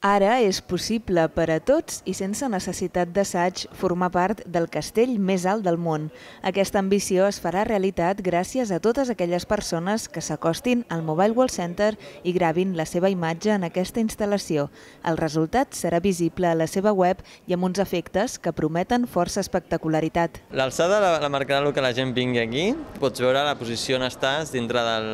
Ara és possible per a tots i sense necessitat d'assaig formar part del castell més alt del món. Aquesta ambició es farà realitat gràcies a totes aquelles persones que s'acostin al Mobile World Center i gravin la seva imatge en aquesta instal·lació. El resultat serà visible a la seva web i amb uns efectes que prometen força espectacularitat. L'alçada la, marcarà el que la gent vingui aquí. Pots veure la posició on estàs dintre del,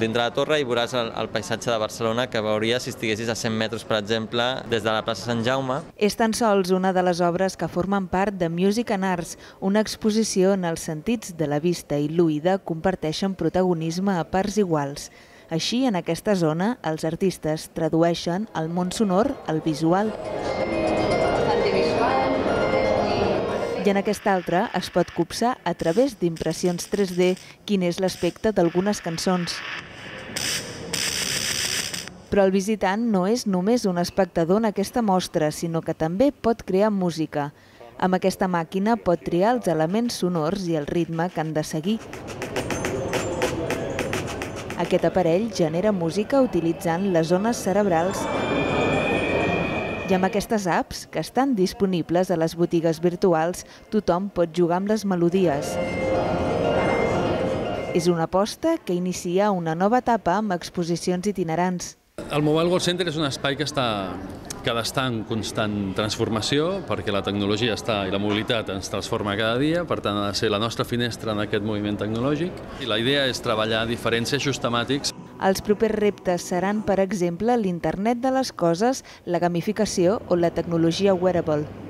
dintre la torre i veuràs el, el paisatge de Barcelona que veuries si estiguessis a 100 metres, per exemple, des de la plaça Sant Jaume. És tan sols una de les obres que formen part de Music and Arts, una exposició en els sentits de la vista i l'oïda comparteixen protagonisme a parts iguals. Així, en aquesta zona, els artistes tradueixen el món sonor al visual. I en aquesta altra es pot copsar a través d'impressions 3D quin és l'aspecte d'algunes cançons. Però el visitant no és només un espectador en aquesta mostra, sinó que també pot crear música. Amb aquesta màquina pot triar els elements sonors i el ritme que han de seguir. Aquest aparell genera música utilitzant les zones cerebrals i amb aquestes apps, que estan disponibles a les botigues virtuals, tothom pot jugar amb les melodies. És una aposta que inicia una nova etapa amb exposicions itinerants. El Mobile World Center és un espai que està que d'estar en constant transformació perquè la tecnologia està i la mobilitat ens transforma cada dia, per tant ha de ser la nostra finestra en aquest moviment tecnològic i la idea és treballar diferents eixos temàtics els propers reptes seran, per exemple, l'internet de les coses, la gamificació o la tecnologia wearable.